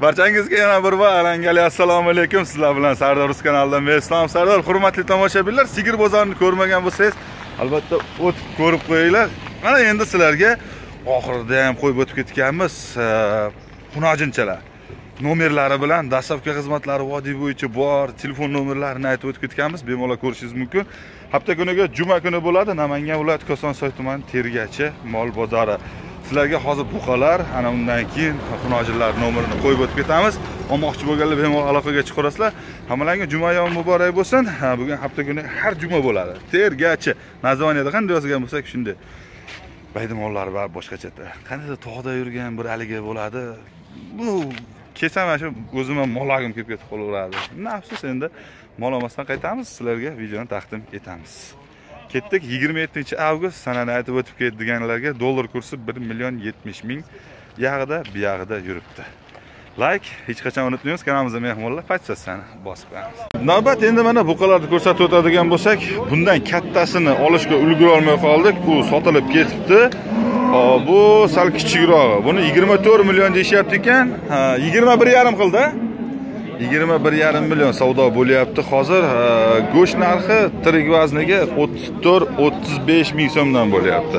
barchangizga yana bir bor alangali assalomu alaykum. Sizlar bilan sardor rus kanalidan men islom sardor. Hurmatli tomoshabinlar sigir bozorini ko'rmagan bo'lsangiz albatta o'tib ko'rib qo'yinglar. Mana endi sizlarga oxirida ham qo'yib o'tib ketganmiz e, xunojinchalar nomerlari bilan dastlabki xizmatlari vodiy bo'yicha bor telefon nomerlarini aytib o'tib ketganmiz. Bemalol ko'rishingiz mumkin. Hafta kuniga juma kuni bo'ladi. Namangan viloyati kosonsoy tumani tergachi mol bozori. Sizlarga hozir buqalar ana undan keyin xunojinlar nomerini qo'yib o'tib ketamiz. Olmoqchi bo'lganlar bemalol aloqaga chiqaverasizlar hammalarga juma yomi muborak bo'lsin. Bugun hafta kuni har juma bo'ladi. Tergachi. Naзваниеda qanday yozgan bo'lsak shunday. Baydi va bari boshqachada qandaydir tog'da yurgan bir haligi bo'ladi. Bu kelsam mana shu o'zim ham molagim kelib ketib qolaveradi. Afsus endi mol olmasdan qaytamiz. Sizlarga videoni taqdim etamiz. Ketdik. Yigirma yettinchi avgust sanani aytib o'tib ketdi deganlarga dollar kursi bir million yetmish ming yog'ida buyog'ida yuribdi. Layk hech qachon unutmaymiz. Kanalimizda mehmonlar podpisatsiyani bosib qo'yamiz. Navbat endi mana buqalarni ko'rsatib o'tadigan bo'lsak bundan kattasini olishga ulgura olmay qoldik. Bu sotilib ketibdi. Bu sal kichikrog'i buni yigirma to'rt million deyishyapti ekan. Yigirma bir yarim qildi. Yigirma bir yarim million savdo bo'lyapti. Hozir e, go'sht narxi tirik vazniga o'ttiz to'rt o'ttiz besh ming so'mdan bo'lyapti.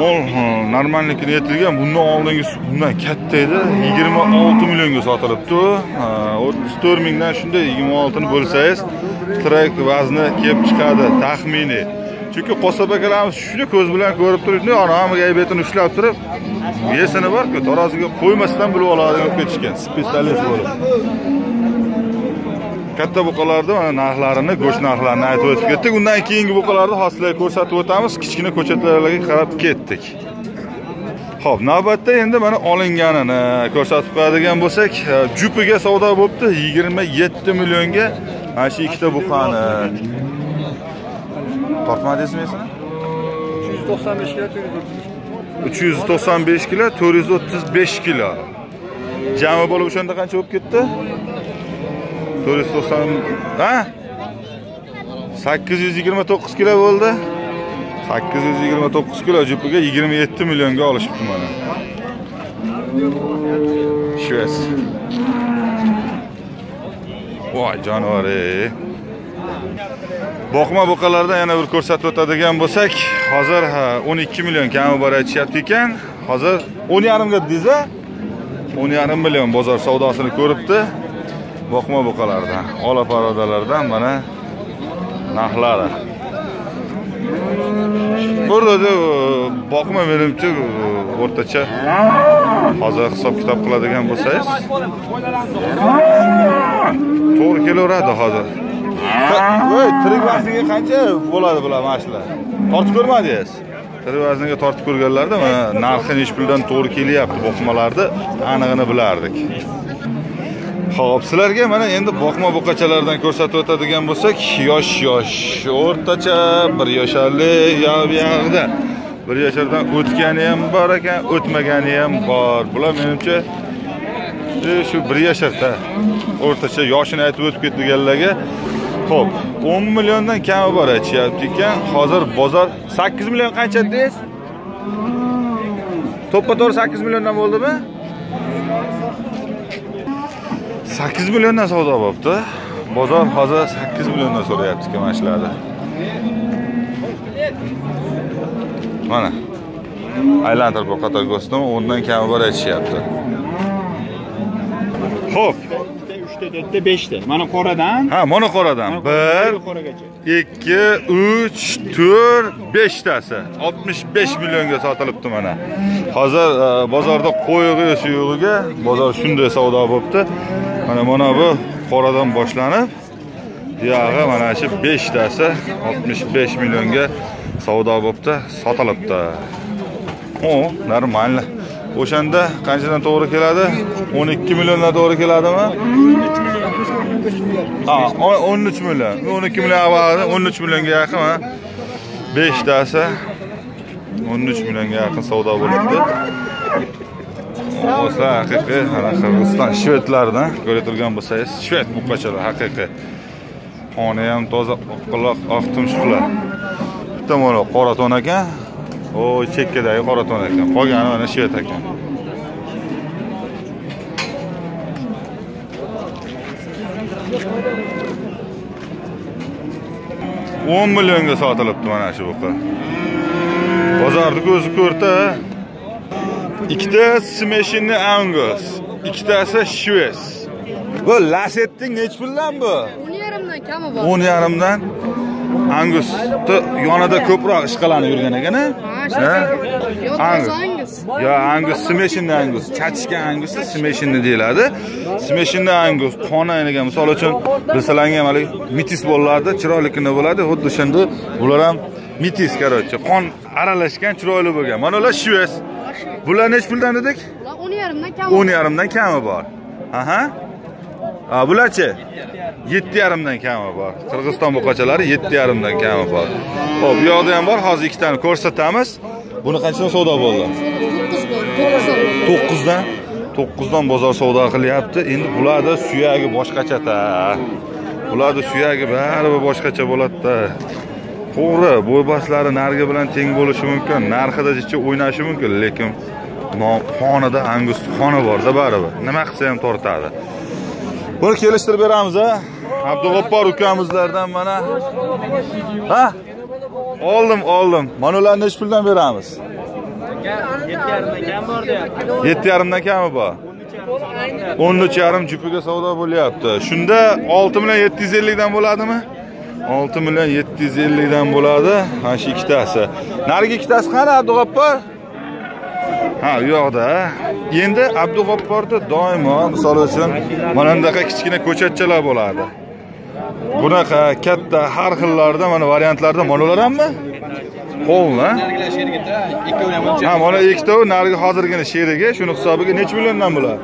Mol e, normalnikini yetilgan bundan oldingi bundan katta edi. Yigirma olti millionga sotilibdi. E, o'ttiz to'rt mingdan shunday yigirma oltini bo'lsangiz tirik vazni kelib chiqadi taxminiy. Chunki qo'sab akalarimiz shuni ko'z bilan ko'rib turibdi hamma gaybetini ushlab turib vesini borku taroziga qo'ymasdan bilib oladigan bo'lib ketishgan specialist bo'lib. Katta buqalarni mana narxlarini go'sht narxlarini aytib o'tib ketdik. Undan keyingi buqalarni hozir sizlarga ko'rsatib o'tamiz. Kichkina ko'chatlarga qarab ketdik. Ho'p navbatda endi mana olinganini ko'rsatib qo'yadigan bo'lsak e, jupiga savdo bo'libdi. Yigirma yetti millionga mana shu ikkita buqani tortmadingizmi esini uch yuz to'qson besh kilo to'rt yuz o'ttiz besh kilo jami bo'lib o'shanda qancha bo'lib ketdi to'rt yuz to'qson ha? sakkiz yuz yigirma to'qqiz kilo bo'ldi sakkiz yuz yigirma to'qqiz kilo jupiga yigirma yetti millionga olishibdi mana. Shves voy jonivor ey boqma buqalardan yana bir ko'rsatib o'tadigan bo'lsak hozir 12 million kami bor aytishyapti ekan. Hozir 10 yarimga dedingiz a 10 yarim million bozor savdosini ko'ribdi. Boqma buqalardan ola parodalardan mana narxlari. Burada boqma menimcha o'rtacha hozir hisob kitob qiladigan bo'lsangiz. To'g'ri kelaveradi hozir. Voy tirik vazniga qancha bo'ladi bular mana shular tortib ko'rmadingiz? Tirik vazniga tortib ko'rganlarda mana narxi nechi puldan to'g'ri kelyapti boqmalarni anig'ini bilardik. Ho'p sizlarga mana endi boqma buqachalardan ko'rsatib o'tadigan bo'lsak yosh yosh o'rtacha bir yasharlik buyog'ida bir yashardan o'tgani ham bor ekan o'tmagani ham bor. Bular menimcha e, shu bir yasharda o'rtacha yoshini aytib o'tib ketganlarga ho'p o'n milliondan kami bor aytishyapti ekan. Hozir bozor sakkiz million qancha dedingiz? To'ppa to'g'ri sakkiz milliondan bo'ldimi? sakkiz milliondan savdo bo'libdi. Bozor hozir sakkiz milliondan so'rayapti ekan mana shularni. Mana. Aylantirib boqatar go'stim o'ndan kami bor aytishyapti. ho'p uchta to'rtta beshta mana qoradan. Ha mana qoradan. Bir ikki uch to'rt beshtasi. Oltmish besh millionga sotilibdi mana. Hozir bozorda qo'yig'i suyug'iga bozor shunday savdo bo'libdi. Mana mana bu qoradan boshlanib buyog'i mana shu beshtasi oltmish besh millionga savdo bo'libdi sotilibdi. O нормально o'shanda qanchadan to'g'ri keladi? 12 milliondan to'g'ri keladimi? Ha 13 million. 12 million avvalida 13 millionga yaqin beshtasi 13 millionga yaqin savdo bo'libdi. O'sha haqiqiy mana qirg'iziston shvedlardan ko'rib turgan bo'lsangiz shved buqachalar haqiqiy. Qoni ham toza oqquloq oq tumshuqlar bitta mana qora to'n ekan o chekkadagi qoraton ekan qolgani mana shvet ekan o'n millionga sotilibdi mana shu buqa bozorni ko'zi ko'rta ikkita smeshinni angus ikkitasi shves bu lasetning nechi puldan bu o'n yarimdan kami bor o'n yarimdan angusni yonida ko'proq ishqalanib yurgan ekan Angus. yo angus smeshinni angus. Chachishgan angus smeshinni deyiladi. Smeshinni angus qoni aynigan misol uchun ham haligi mitis bolalarda chiroyligina bo'ladi. Xuddi o'shanda bular ham mitis короче. Qon aralashgan chiroyli bo'lgan. Mana ular shves bular nechi puldan dedik? O'n yarimdan kami bor. Aha. ha bularchi? Yetti yarimdan kami bor qirg'iziston buqachalari yetti yarimdan kami bor ho'p bu yoqda ham bor. Hozir ikkitani ko'rsatamiz. Buni qanchadan savdo bo'ldi? To'qqizdan? To'qqizdan bozor savdo qilyapti. Endi bularni suyagi boshqachada bularni suyagi baribir boshqacha bo'ladida. To'g'ri bo'yboshlari narigi bilan teng bo'lishi mumkin. Narxida jicha o'ynashi mumkin lekin no- qonida angus qoni borda baribir. Nima qilsa ham tortadi buni kelishtirib beramiz a abdug'oppor ukamizlardan mana. Ha? Oldim oldim. Mana ularni nechi puldan beramiz? Yetti yarimdan kam bor deyapti yetti yarimdan kami bor. O'n uch yarim jupiga savdo bo'lyapti. Shunda olti million yetti yuz ellikdan bo'ladimi? Olti million yetti yuz ellikdan bo'ladi. Mana shu ikkitasi. Narigi ikkitasi qani abdug'oppor ha u yoqda. Endi abdug'opporda doimo misol uchun mana bunaqa kichkina ko'chatchalar bo'ladi bunaqa katta har xillarda mana variantlarda mana ular hammi qo'lni ha mana ikkitovi narigi hozirgina sherigi shuni hisobiga necha milliondan bo'ladi?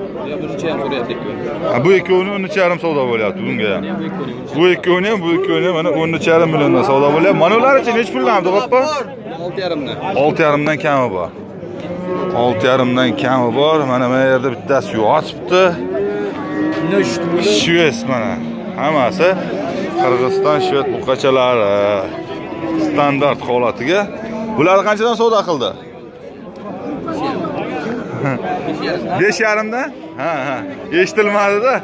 Ha, bu ikkovini o'n uch yarim savdo bo'lyapti bunga. Ham bu ikkovini ham bu ikkovini ham mana o'n uch yarim milliondan savdo bo'lyapti. Mana ularichi necha puldan abdug'oppor olti yarimdan. Olti yarimdan kami bor olti yarimdan kami bor. Mana mana yerda bittasi yotibdi. Shves mana. Hammasi qirg'iziston shved buqachalari standart holatiga. Bularni qanchadan savdo qildi? Besh yarimdan? Ha ha. Eshitilmadida.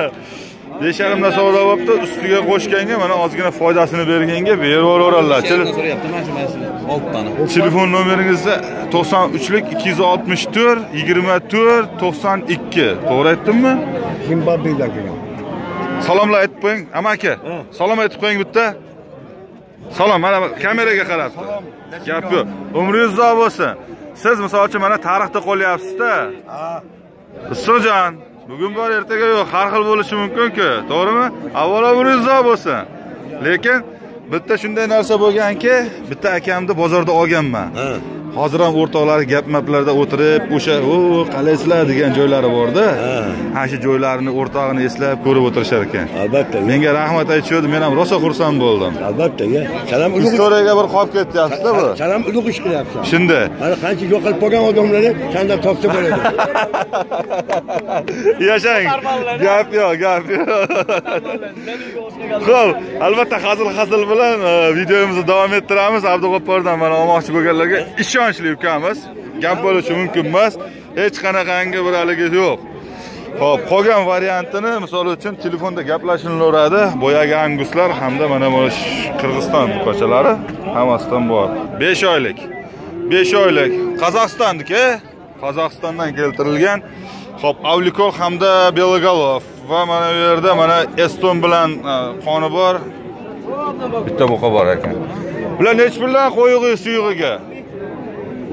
Besh yarimdan savdo bo'libdi. Ustiga qo'shganga mana ozgina foydasini berganga berib yuboraveradilar. So'rayapti mana shu oltitani. Telefon nomeringizni to'qson uchlik ikki yuz oltmish to'rt yigirma to'rt to'qson ikki. To'g'ri aytdimmi? Zimbabvedan kelgan salomlar aytib qo'ying. Amaki salom aytib qo'ying bitta. Salom mana kameraga qarab gap yo'q. Umringiz uzoq bo'lsin. Siz misol uchun mana tarixda qolyapsizda. Issiqjon bugun bor ertaga yo'q. Har xil bo'lishi mumkin-ku. To'g'rimi? Avvalo umringiz uzoq bo'lsin. Lekin bitta shunday narsa bo'lganki bitta akamni bozorda olganman. Hozir ham o'rtoqlari gap maplarda o'tirib o'sha o qalaysizlar degan joylari borda. Ha. Shu joylarini o'rtog'ini eslab ko'rib o'tirishar ekan. Albatta. Menga rahmat aytishdi men ham rosa xursand bo'ldim. Albatta salam ulug' istoriyaga bir qolib ketyapsizda bu. Salam ulug' ish qilyapsan. Shunday mana qancha yo'qolib qolgan odamlarni sandan topsa bo'ladi. Yashang. Gap yo'q gap yo'q. Ho'p albatta hazil hazil bilan e, videomizni davom ettiramiz. Abdug'oppordan mana olmoqchi bo'lganlarga ishonchli ukamiz gap bo'lishi mumkin emas hech qanaqangi bir haligi yo'q Xo'p, qolgan variantini misol uchun telefonda gaplashilaveradi. Boyagi anguslar hamda mana bu Qirg'iziston ko'chalari hammasidan bor. 5 oylik. 5 oylik Qozog'istonniki, e? Qozog'istondan keltirilgan. Xo'p, Avlikol hamda belogolov va mana bu yerda mana Eston bilan e, qoni bor. Bitta buqa bor ekan. Bular nechi puldan qo'yig'i suyug'iga?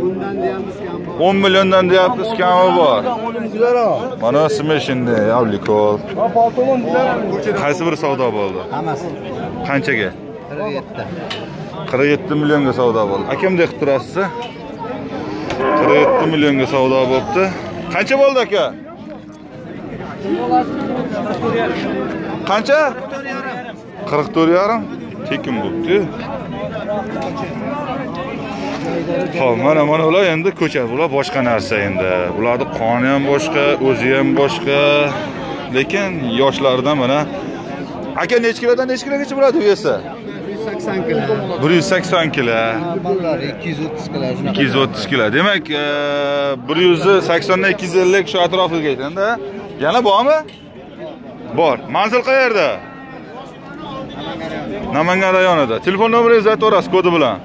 10 milliondan deyapmiz kami bor. Mana smeshinni Avlikol. Qaysi biri savdo bo'ldi? hammasi Qanchaga? qirq yetti 47 millionga savdo bo'ldi. Akamdek qilib turasiz? 47 millionga savdo bo'libdi. Qancha bo'ldi aka? Qancha? 44 yarim. Tekin bo'libdi. Ho'p mana mana ular endi ko'cha, bular boshqa narsa endi. Ularning qoni ham boshqa, o'zi ham boshqa. Lekin yoshlaridan mana aka necha kilodan necha kilogacha bo'ladi u esa? sakson kilo 180 kilo. ikki yuz o'ttiz kilo shunaqa 230 kilo. Demak, e, 180 dan 250 shu atrofiga aytanda. Yana bormi? Bor. Manzil qayerda? namangan rayonida telefon nomeringizni aytaverasiz kodi bilan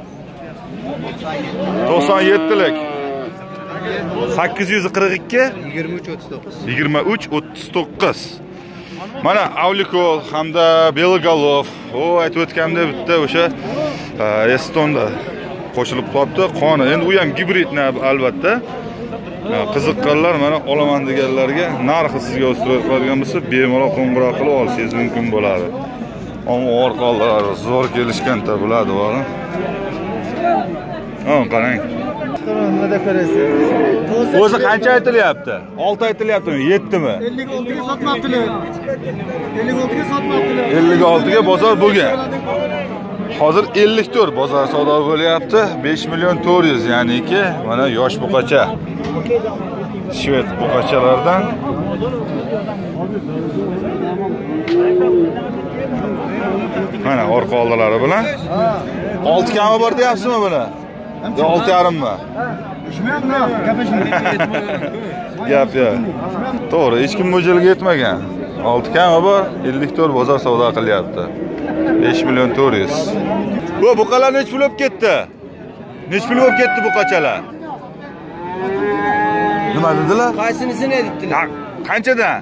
to'qson yettilik. Sakkiz yuz qirq ikki. Yigirma uch o'ttiz to'qqiz. Yigirma uch o'ttiz to'qqiz. Mana avlikol hamda beloголов u aytib o'tgandek bitta o'sha e, estonda qo'shilib qolibdi. Qoni endi u ham gibrid albatta. E, qiziqqanlar mana olaman deganlarga narxi sizga ustiradigan bo'lsa bemalol qo'ng'iroq qilib olishingiz mumkin bo'ladi. Ammo orqalari zo'r kelishganda bo'ladi bola ha qarang o'zi qancha aytilyapti? Olti aytilyaptimi? Yettimi? Ellik oltiga sotmabdilar. Ellik oltiga sotmabdilar. Ellik oltiga bozor bo'lgan. Hozir ellik to'rt bozor savdo bo'lyapti. Besh million to'rt yuz ya'niki mana yosh buqacha. Shved buqachalardan mana orqa oldilari bilan. Olti kami bor deyapsizmi buni? Yo olti yarimmi? Gap yo'q to'g'ri hech kim mo'ljalga yetmagan. Olti kami bor ellik to'rt bozor savdo qilyapti. Besh million to'rt yuz. Bu buqalar nechi pul bo'lib ketdi? Nechi pul bo'lib ketdi buqachalar nima dedilar? Qaysinisini aytdilar? Narx- qanchadan?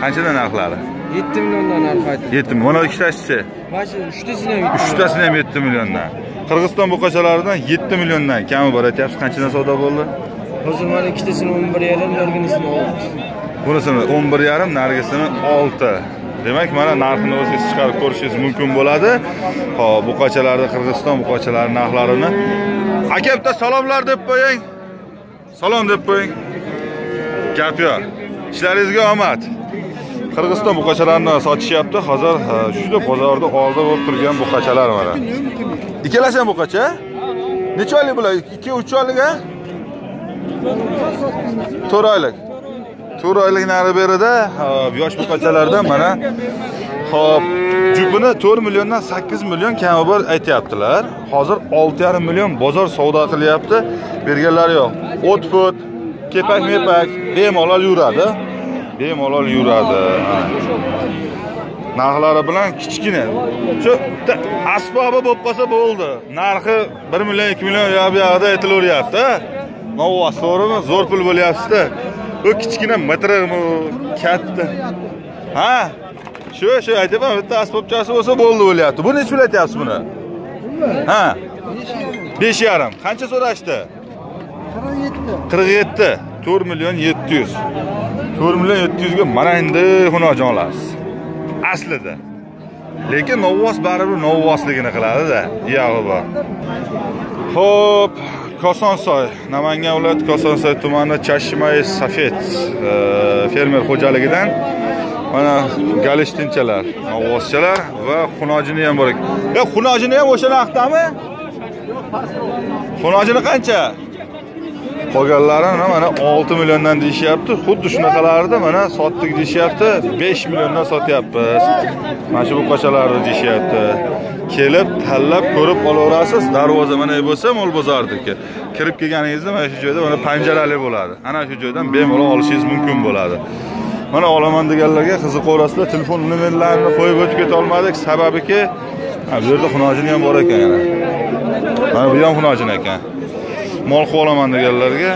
Qanchadan narxlari Yetti milliondan narx aytdi. yetti mana ikkitasichi. Mana shu uchtasini ham yetti. uchtasini ham yetti milliondan. Qirg'iziston buqachalaridan yetti milliondan. Kami bor aytyapsiz qanchadan savdo bo'ldi? Hozir mana ikkitasini 11 yarim, narginisini 6. bunisini o'n bir yarim narigisini olti. Demak mana narxini o'zingiz chiqarib ko'rishingiz mumkin bo'ladi. Hop buqachalarni qirg'iziston buqachalari narxlarini aka bitta salomlar deb qo'ying. Salom deb qo'ying. Gap yo'q. Ishlaringizga omad qirg'iziston buqachalarini sotishyapti? Hozir e, ha, shu bozorda oldi bo'lib turgan buqachalar mana. Ikkalasi ham buqacha necha oylik bular? Ikki uch oylik a to'rt oylik. To'rt oylik nari berida yosh buqachalardan mana. Xo'p, jupini 4 milliondan 8 million kami bor aytyaptilar. Hozir olti yarim million bozor savdo qilyapti. Berganlari yo'q. O't put kepak mepak bemalol yuradi. Bemalol yuradi. Narxlari bilan kichkina. Shu bitta asbobi bo'lib qolsa bo'ldi. Narxi bir million ikki million yo bu yoqda aytilaveryapti novvos to'g'rimi? Zo'r pul bo'lyaptida. U kichkina mitriqmi katta. Ha? Shu shu aytyapman bitta asbobchasi bo'lsa bo'ldi bo'lyapti. Bu nechi pul aytyapsiz buni? Ha? Besh yarim. Qancha so'rashdi? Qirq yetti. To'rt million yetti yuz. To'rt million yetti yuzga mana endi xunojon olasiz aslida. Lekin novvos baribir novvosligini qiladida yog'i bor. Ho'p kosonsoy namangan viloyati kosonsoy tumani chashmai safet e, fermer xo'jaligidan mana galishtinchalar novvoschalar va xunojini ham bor ekan. E xunojini ham o'sha narxdami xunojini qancha? Qolganlarini mana 6 milliondan deyishyapti. Xuddi shunaqalarni mana sotdik deyishyapti. 5 milliondan sotyapmiz. Mana shu buqachalarni deyishyapti. Kelib tanlab ko'rib olaverasiz darvoza mana bu bo'lsa mol bozorniki kirib kelganingizda mana shu joyda mana panjarali bo'ladi. Ana shu joydan bemalol olishingiz mumkin bo'ladi. Mana olaman deganlarga qiziqaverasizlar telefon nomerlarini qo'yib o'tib keta olmadik sababiki bu yerda xunojini ham bor ekan yana. Mana bu ham xunojin ekan. Mol qilib olaman deganlarga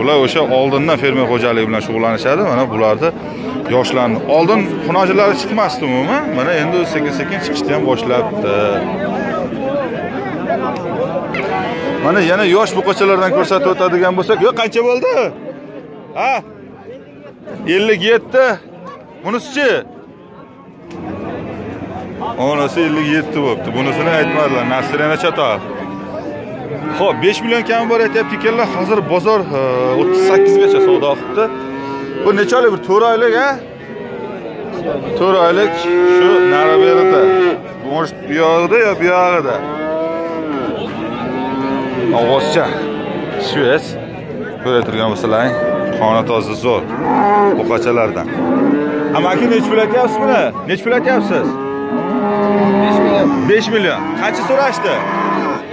ular o'sha oldindan fermer xo'jaligi bilan shug'ullanishadi. Mana bularni yoshlarni oldin xunojilari chiqmasdi umuman. Mana endi sekin sekin chiqishni ham boshlabdi. Mana yana yosh buqachalardan ko'rsatib o'tadigan bo'lsak yo qancha bo'ldi? Ha? Ellik yetti. Bunisichi? Onasi ellik yetti bo'libdi. Bunisini aytmadilar. Nasrina chatoq. Xo'p, 5 million kami bor aytyapti ekanlar. Hozir bozor e, 38 gacha savdo qilibdi. Bu necha oylik bir 4 oylik, a? 4 oylik shu nari berida. Может, bu yog'ida yo bu yog'ida. Ovozcha. Shu es. Ko'ra turgan bo'lsalaring, qoni toza zo'r. Buqachalardan. Amaki necha pul aytyapsiz buni? Necha pul aytyapsiz? 5 million. 5 million. Qancha so'rashdi?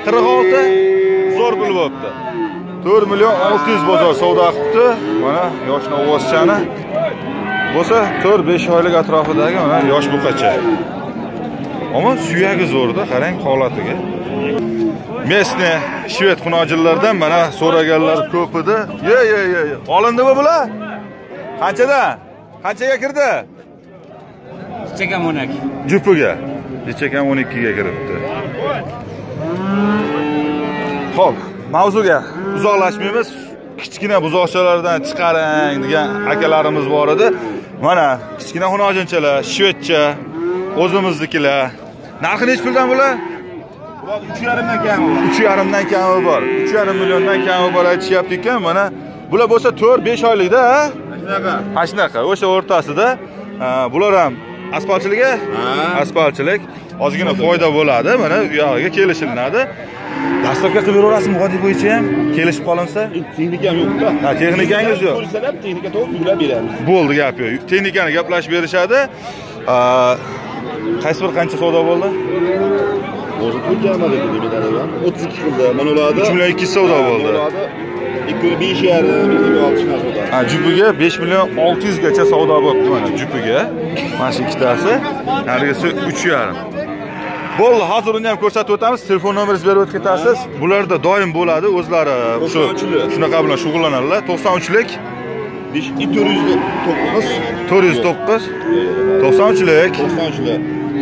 46 zo'r pul bo'libdi 4 million 600 bozor savdo qilibdi mana yosh novvoschani bo'lsa 4-5 oylik atrofidagi mana yosh buqacha Ammo suyagi zo'rda, qarang holatiga. Mesni shved xunojillardan mana so'raganlar ko'p edi. Ye, ye, ye. ye. Olindimi bular? Qanchadan? Qanchaga kirdi? Chekam o'nak. Jupiga. Nechakam 12 ga kiribdi. Xo'p, mavzuga uzoqlashmaymiz. Kichkina buzoqchalardan chiqaring degan akalarimiz bor edi. Mana kichkina xunojinchalar, shvedcha, o'zimiznikilar. Narxi nech puldan bular? 3.5 dan kami. 3.5 dan kami bor. 3.5 milliondan kami bor aytishyapti ekan. Mana bular bo'lsa 4-5 oylikda, ha? Shunaqa. Ha, shunaqa. O'sha o'rtasida bular ham asfaltchiligi? Asfaltchilik. Ozgina foyda bo'ladi. Mana u yog'iga kelishilinadi. Dastlabki qilib beraverasizmi vodiy bo'yicha ham? Kelishib qolinsa? Texnikam yo'q-da. Ha, texnikangiz yo'q. Ko'rsalar texnika to'g'ri yuklab beramiz. Bo'ldi gap yo'q. Texnikani gaplashib berishadi. A, Qaysi bir qancha savdo bo'ldi? O'zi turkamada demaydilar. 32 qildi. Mana ularda 3 million 200 savdo bo'ldi. 205 yarim, 26 chiqadi. Ha, jupiga 5 million 600 gacha savdo bo'libdi mana jupiga. Mana shu ikkitasi. Narigisi 3,5. Bo'ldi, hozir uni ham ko'rsatib o'tamiz. Telefon nomeringizni berib o'tib ketasiz. Bularda doim bo'ladi, o'zlari shu 93 shunaqa bilan shug'ullanadilar. 93lik 409 409 93lik 93lar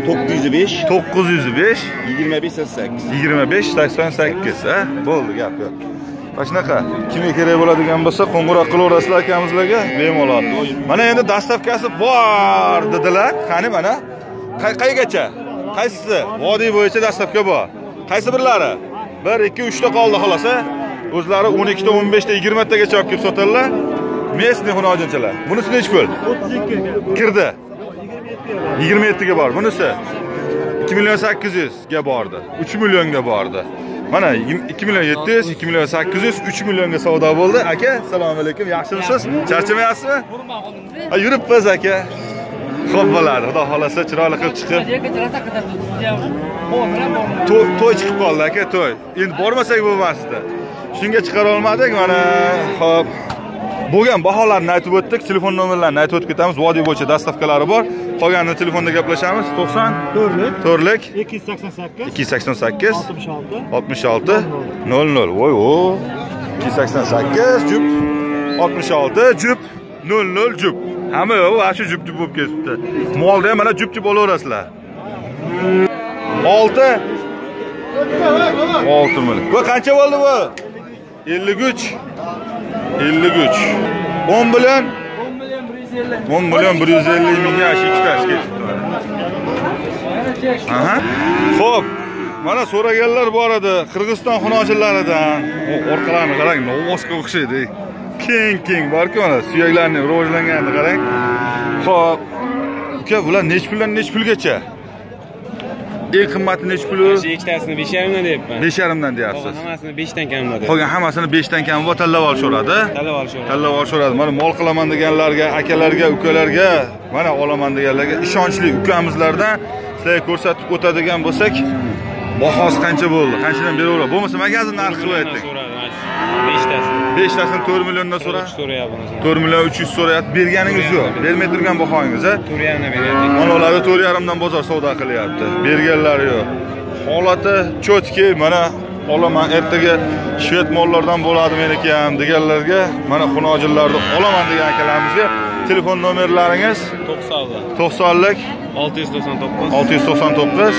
905 905 25 88 25 88 ha bo'ldi gap yo'q mana shunaqa. Kimga kerak bo'ladigan bo'lsa qo'ng'iroq qilaverasizlar akamizlarga. Bemalol. Mana endi dastavkasi bor dedilar. Qani mana? Qay- qaygacha qaysisi? Vodiy bo'yicha dastavka bor. Qaysi birlari? Bir ikki uchta qoldi xolos a o'zlari o'n ikkita o'n beshta yigirmatagacha olib kelib sotadilar местный xunojinchilar bunisi nechi pul? Kirdi. Yigirma yettiga bor bunisi 2 million 800 ga bordi. 3 millionga bordi. Mana 2 million 700 2 million 800 3 millionga savdo bo'ldi. Aka assalomu alaykum yaxshimisiz? Charchamayapsizmi? Ha yuribmiz aka. Xo'p bo'ladi xudo xohlasa chiroyli qilib chiqib. To'y to'y chiqib qoldi aka to'y. Endi bormasak bo'lmasdi. Shunga chiqara olmadik mana. Ho'p bo'lgan baholarni aytib o'tdik telefon nomerlarini aytib o'tib ketamiz. Vodiy bo'yicha dastavkalari bor. Qolganini telefonda gaplashamiz. 90 to'rtlik. To'rtlik. ikki yuz sakson sakkiz. 288 oltmish olti. 66 00 voy o 288 jup. 66 jup. 00 jup. Hamma yo'q ana shu jup jup bo'lib ketibdi. Molda ham mana jup jup olaverasizlar 6 6 million. Bu qancha bo'ldi bu 53 10 million 10 million 150 mingga shu ikkitasi ketibdi mana. Aha. Xo'p, mana so'raganlar bor edi Qirg'iziston xunojillaridan. O orqalarini qarang, novvosga o'xshaydi. Keng keng borku mana suyaklarning rivojlanganini qarang. Xo'p. Uka, bular nech puldan nech pulgacha? Eng qimmati nech pul? Shu ikkitasini 5.5 deyapman. 5.5 dan deyapsiz. Hammasini 5 dan kam deyapman. Qolgan hammasini 5 dan kam bo'lib tanlab olishaveradi. Talab olishadi. tanlab olishaveradi mana mol qilaman deganlarga akalarga ukalarga mana olaman deganlarga ishonchli ukamizlardan sizlarga ko'rsatib o'tadigan bo'lsak bahosi qancha bo'ldi qanchadan beraveradi bo'lmasa magazin narxi qilib aytdik So'radi mana shu 5tasini. Beshtasini to'rt milliondan so'ra So'rayapman. to'rt million uch yuz so'rayapti berganingiz yo'q. Bermay turgan bahoyingiz a 4.5 beryapti. mana ularni to'rt yarimdan bozor savdo qilyapti. Berganlari yo'q. Holati cho'tki mana olaman ertaga shved mollardan bo'ladi meniki ham deganlarga mana xunojillarni olaman degan akalarimizga telefon nomerlaringiz? 90lik 90lik 699 699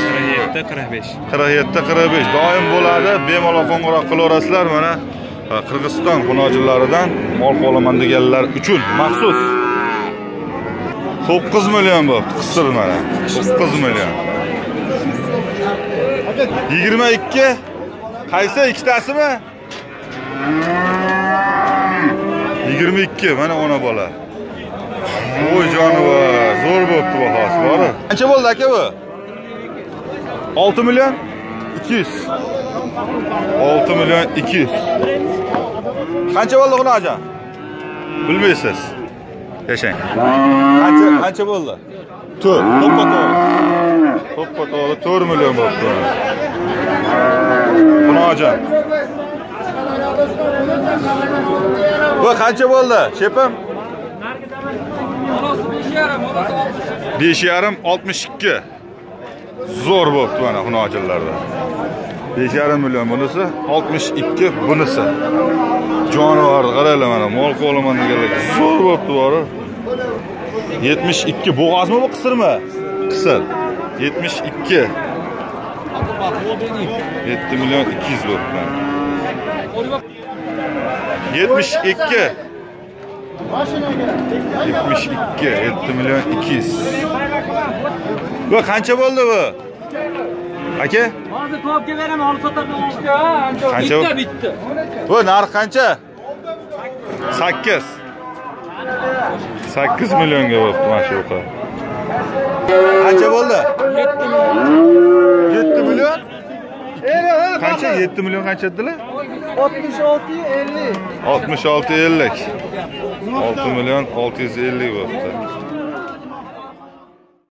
47 45. 47 45 doim bo'ladi. Bemalol qo'ng'iroq qilaverasizlar mana Э, qirg'iziston xunojillaridan mol olaman deganlar uchun maxsus. 9 million bo'pti qisir mana 9 million 22 qaysi ikkitasimi? 22 mana ona bola. Voy jonivor zo'r bo'libdi bahosi bori qancha bo'ldi aka bu? 6 million? 200 6 million 200 qancha bo'ldi xunojon bilmaysiz. Yashang. Qancha qancha bo'ldi? 4 to'ppa to'g'ri to'ppa to'g'ri 4 million bo'libdi xunojon bu qancha bo'ldi shepim besh yarim oltmish ikki. Zo'r bo'libdi mana xunochillarda 5,5 million bunisi 62 bunisi. Jonivorni qaranglar mana mol qo'laman deganlar zo'r bo'libdi bori 72 bo'g'ozmi bu qisirmi? Qisir. 72 7 million 200 bo'libdi mana. 72 72 7 million 200 bu qancha bo'ldi bu? Aka? Hozir topga beraman, olib sotaman. Qancha? Bitta, bitta. bu narx qancha? 8 8 millionga bo'libdi mana shu yoqqa qancha bo'ldi? 7 million. Qancha? 7 million qancha dedilar 66 50. 66 50 6 million 650 bo'libdi